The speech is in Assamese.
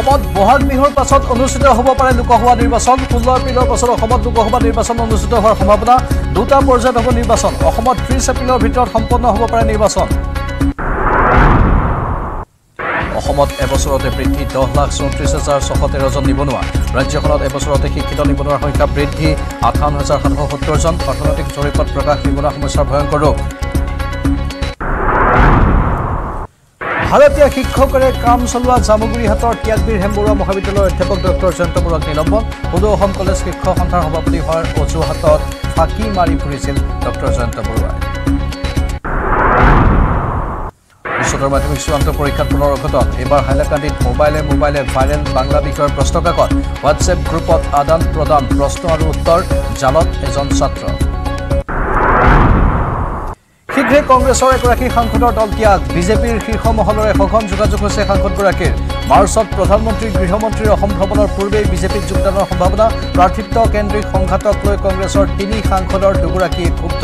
অসমত বহাগ বিহুৰ পাছত অনুষ্ঠিত হ'ব পাৰে লোকসভা নিৰ্বাচন। ষোল্ল এপ্ৰিলৰ পাছত অসমত লোকসভা নিৰ্বাচন অনুষ্ঠিত হোৱাৰ সম্ভাৱনা দুটা পৰ্যায়ত হ'ব নিৰ্বাচন। অসমত ত্ৰিছ এপ্ৰিলৰ ভিতৰত সম্পন্ন হ'ব পাৰে নিৰ্বাচন। অসমত এবছৰতে বৃদ্ধি দহ লাখ চৌত্ৰিছ হাজাৰ ছশ তেৰজন নিবনুৱা। ৰাজ্যখনত এবছৰতে শিক্ষিত নিবনুৱাৰ সংখ্যা বৃদ্ধি। আঠাৱন্ন হাজাৰ সাতশ সত্তৰজন অৰ্থনৈতিক জৰীপত প্ৰকাশ নিবনুৱা সমস্যাৰ ভয়ংকৰ ৰূপ। ভাৰতীয় শিক্ষকৰে কাম চলোৱা জামুগুৰিহাটৰ ত্যাগবীৰ হেমবৰুৱা মহাবিদ্যালয়ৰ অধ্যাপক ডক্টৰ জয়ন্ত বৰুৱাক নিলম্বন সদৌ অসম কলেজ শিক্ষক সন্থাৰ সভাপতি হোৱাৰ অজুহাতত ফাঁকি মাৰি ফুৰিছিল ডক্টৰ জয়ন্ত বৰুৱাই উচ্চতৰ মাধ্যমিক চূড়ান্ত পৰীক্ষাত পুনৰ অঘটন এইবাৰ হাইলাকান্দিত মোবাইলে মোবাইলে ভাইৰেল বাংলা বিষয়ৰ প্ৰশ্ন কাকত হোৱাটছএপ গ্ৰুপত আদান প্ৰদান প্ৰশ্ন আৰু উত্তৰ জালত এজন ছাত্ৰ। শীঘ্ৰে কংগ্ৰেছৰ এগৰাকী সাংসদৰ দল ত্যাগ। বিজেপিৰ শীৰ্ষ মহলৰে সঘন যোগাযোগ হৈছে সাংসদগৰাকীৰ। মাৰ্চত প্ৰধানমন্ত্ৰী গৃহমন্ত্ৰীৰ অসম ভ্ৰমণৰ পূৰ্বেই বিজেপিত যোগদানৰ সম্ভাৱনা। প্ৰাৰ্থিত্ব কেন্দ্ৰিক সংঘাতক লৈ কংগ্ৰেছৰ তিনি সাংসদৰ দুগৰাকী ক্ষুব্ধ।